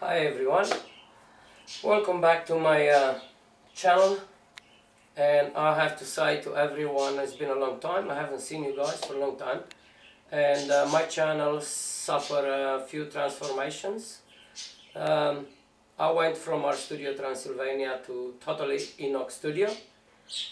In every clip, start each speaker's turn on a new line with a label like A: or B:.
A: Hi everyone, welcome back to my uh, channel. And I have to say to everyone, it's been a long time. I haven't seen you guys for a long time, and uh, my channel suffered a few transformations. Um, I went from Art Studio Transylvania to totally Inox studio.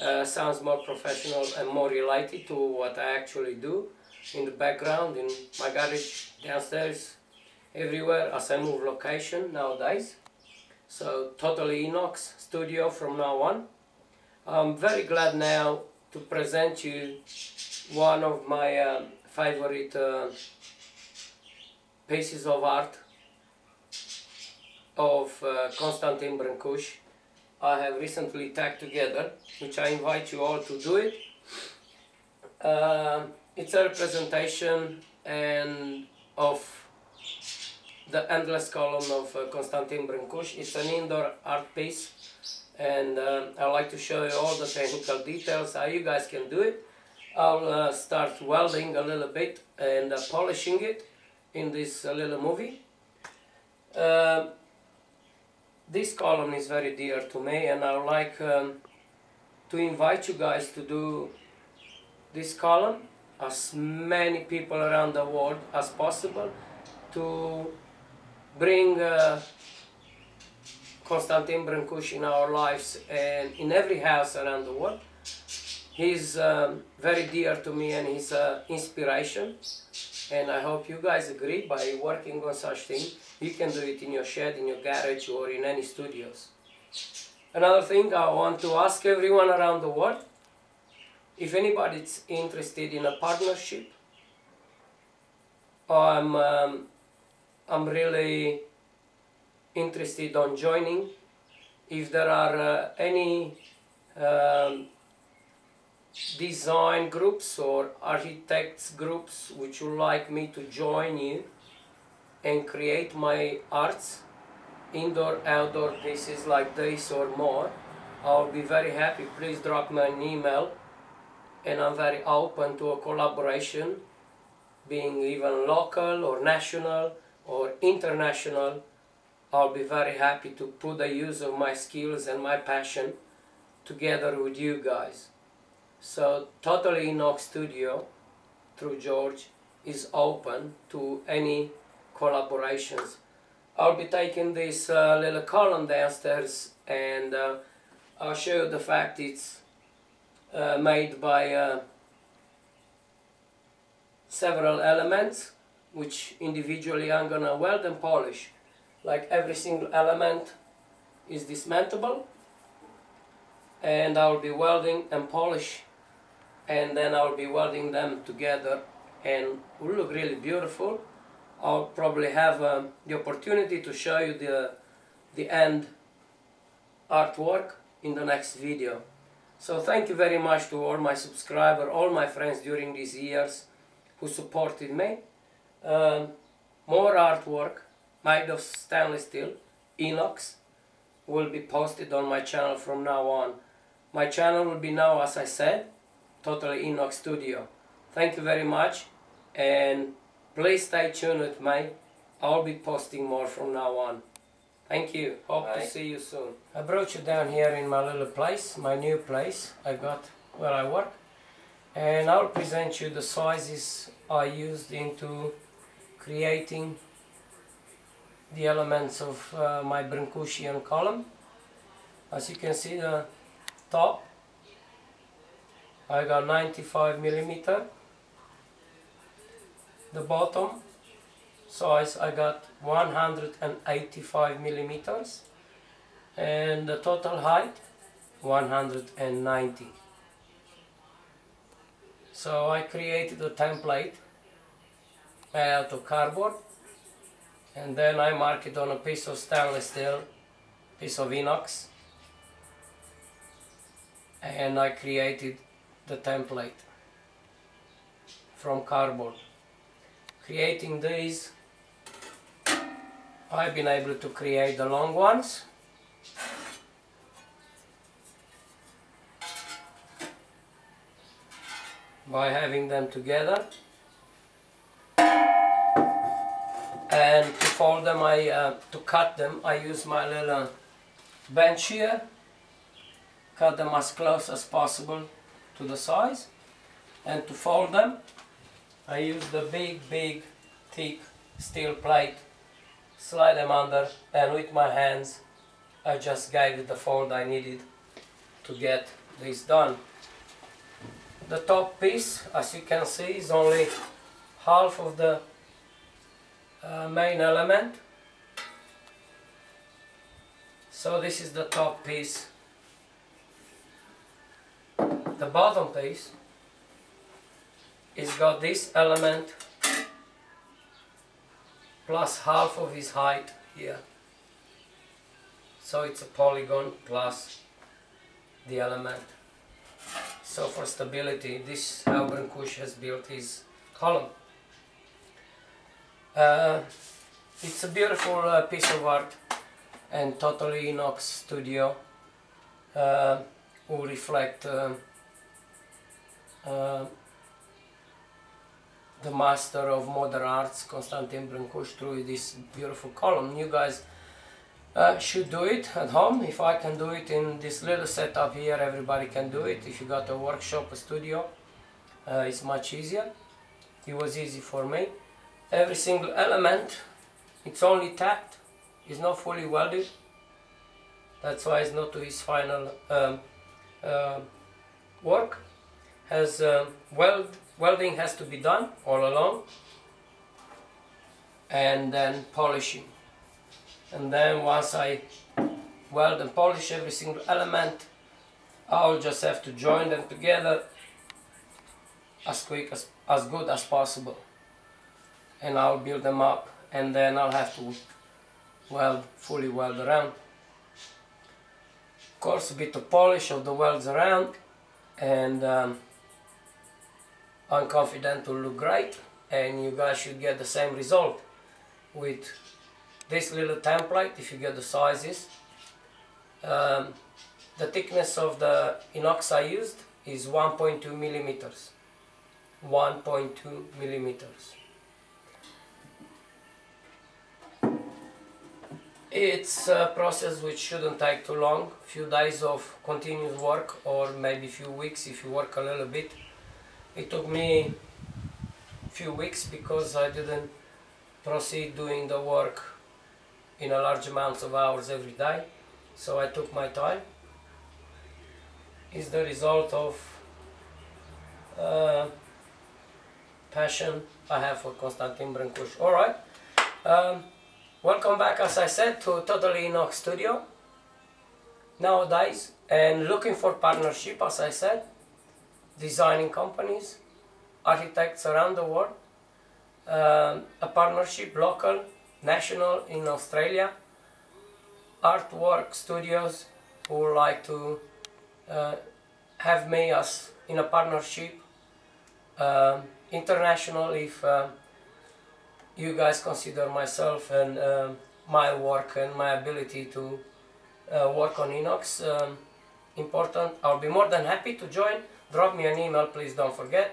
A: Uh, sounds more professional and more related to what I actually do in the background, in my garage, downstairs, everywhere as I move location nowadays. So totally Inox studio from now on. I'm very glad now to present you one of my uh, favorite uh, pieces of art of uh, Constantin Brancusi. I have recently tagged together, which I invite you all to do it. Uh, it's a representation and of the endless column of uh, Constantin Brancusi. It's an indoor art piece and uh, I'd like to show you all the technical details, how you guys can do it. I'll uh, start welding a little bit and uh, polishing it in this uh, little movie. Uh, this column is very dear to me and I would like um, to invite you guys to do this column as many people around the world as possible to bring uh, Constantin Brancusi in our lives and in every house around the world. He's um, very dear to me and he's an inspiration. And I hope you guys agree by working on such thing. You can do it in your shed, in your garage, or in any studios. Another thing I want to ask everyone around the world if anybody's interested in a partnership, I'm, um, I'm really interested on joining. If there are uh, any um, design groups or architects groups which would like me to join you and create my arts, indoor, outdoor pieces like this or more, I'll be very happy. Please drop me an email and I'm very open to a collaboration, being even local or national or international I'll be very happy to put the use of my skills and my passion together with you guys. So Totally Inox Studio through George is open to any collaborations. I'll be taking this uh, little column downstairs and uh, I'll show you the fact it's uh, made by uh, several elements which individually I'm gonna weld and polish like every single element is dismantleable and I'll be welding and polish and then I'll be welding them together and will look really beautiful. I'll probably have um, the opportunity to show you the, the end artwork in the next video. So thank you very much to all my subscribers, all my friends during these years who supported me. Um, more artwork made of stainless steel, inox, will be posted on my channel from now on. My channel will be now, as I said, Totally Inox Studio. Thank you very much and please stay tuned with me. I'll be posting more from now on. Thank you. Hope Bye. to see you soon. I brought you down here in my little place, my new place I got where I work. And I'll present you the sizes I used into creating the elements of uh, my Brancusian column. As you can see the top, I got 95 millimeter. The bottom size I got 185 millimeters and the total height 190. So I created a template out of cardboard and then I mark it on a piece of stainless steel, piece of inox and I created the template from cardboard. Creating these I've been able to create the long ones by having them together and to fold them I uh, to cut them I use my little bench here. Cut them as close as possible to the size and to fold them. I use the big big thick steel plate slide them under and with my hands I just gave it the fold I needed to get this done. The top piece as you can see is only half of the uh, main element. So this is the top piece. The bottom piece is got this element plus half of his height here. So it's a polygon plus the element. So for stability this Albert Kush has built his column uh, it's a beautiful uh, piece of art and totally inox studio uh, will reflect um, uh, the master of modern arts, Constantin Brâncuși, through this beautiful column. You guys uh, should do it at home. If I can do it in this little setup here, everybody can do it. If you got a workshop, a studio, uh, it's much easier. It was easy for me. Every single element, it's only tapped, it's not fully welded. That's why it's not to its final um, uh, work. Has um, weld welding has to be done all along and then polishing. And then once I weld and polish every single element I'll just have to join them together as quick as as good as possible and I'll build them up and then I'll have to weld fully weld around of course a bit of polish of the welds around and um, I'm confident to look great and you guys should get the same result with this little template if you get the sizes. Um, the thickness of the inox I used is 1.2 millimeters. 1.2 millimeters. It's a process which shouldn't take too long, few days of continuous work or maybe few weeks if you work a little bit it took me few weeks because I didn't proceed doing the work in a large amounts of hours every day. So I took my time. It's the result of uh, passion I have for Constantin Brâncuși. Alright, um, welcome back as I said to Totally Inox Studio. Nowadays and looking for partnership as I said designing companies, architects around the world, uh, a partnership local, national in Australia, artwork studios who would like to uh, have me as in a partnership, uh, international if uh, you guys consider myself and um, my work and my ability to uh, work on Inox um, important. I'll be more than happy to join drop me an email, please don't forget.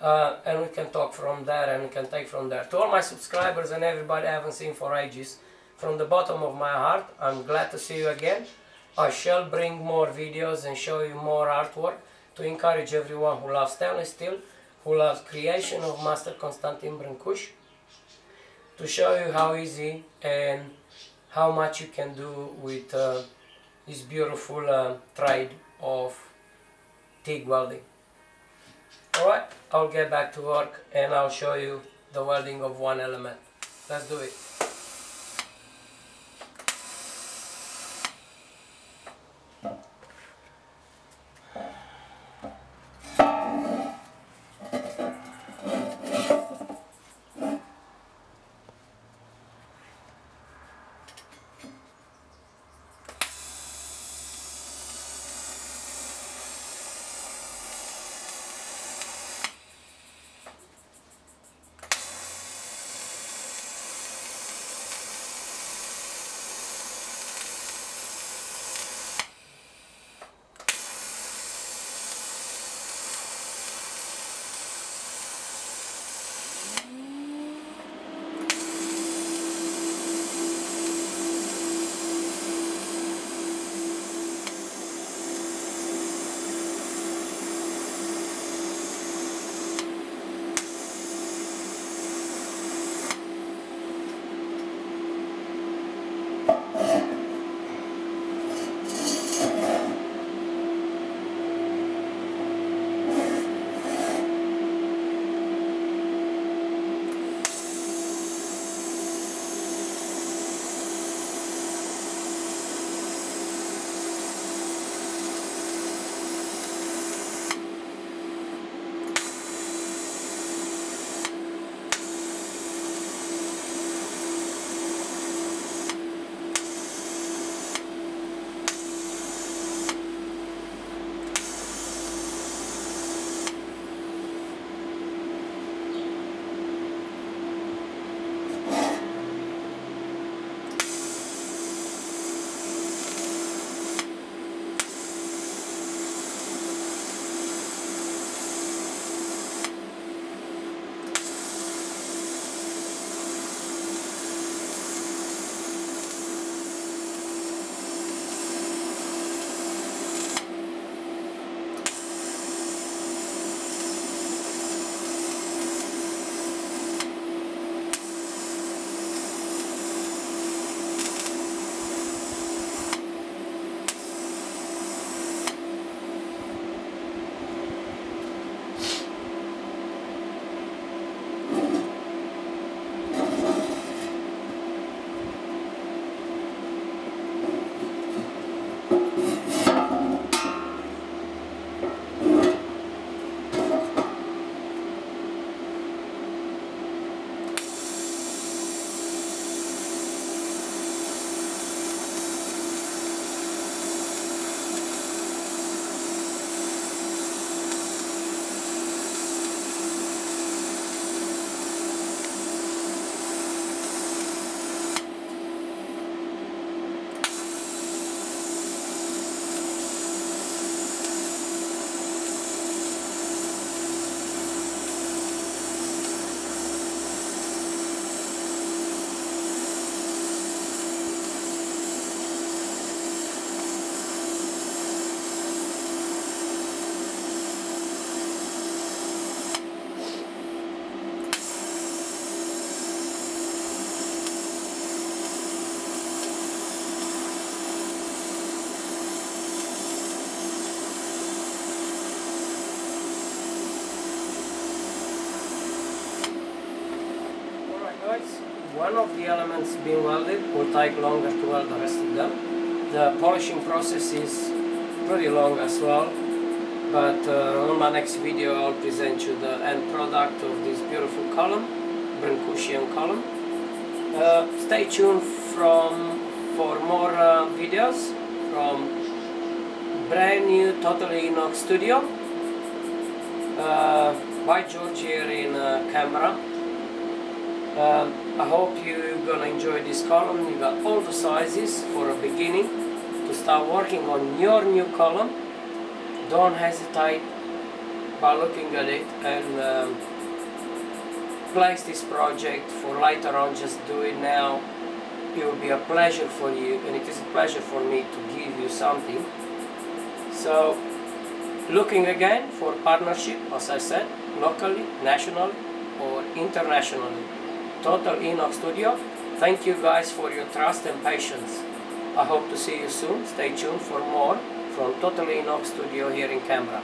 A: Uh, and we can talk from there and we can take from there. To all my subscribers and everybody I haven't seen for ages, from the bottom of my heart, I'm glad to see you again. I shall bring more videos and show you more artwork to encourage everyone who loves stainless steel, who loves creation of Master Constantin Brâncuși, to show you how easy and how much you can do with uh, this beautiful uh, trade of TIG welding. Alright, I'll get back to work and I'll show you the welding of one element. Let's do it. One of the elements being welded will take longer to weld the rest of them. The polishing process is pretty long as well, but uh, on my next video I'll present you the end product of this beautiful column, Brancusian column. Uh, stay tuned from for more uh, videos from brand new totally inox studio uh, by George here in uh. Um, I hope you're gonna enjoy this column. You got all the sizes for a beginning to start working on your new column. Don't hesitate by looking at it and um, place this project for later on. Just do it now. It will be a pleasure for you, and it is a pleasure for me to give you something. So, looking again for partnership, as I said, locally, nationally, or internationally. Total Inox Studio. Thank you guys for your trust and patience. I hope to see you soon. Stay tuned for more from Total Inox Studio here in Canberra.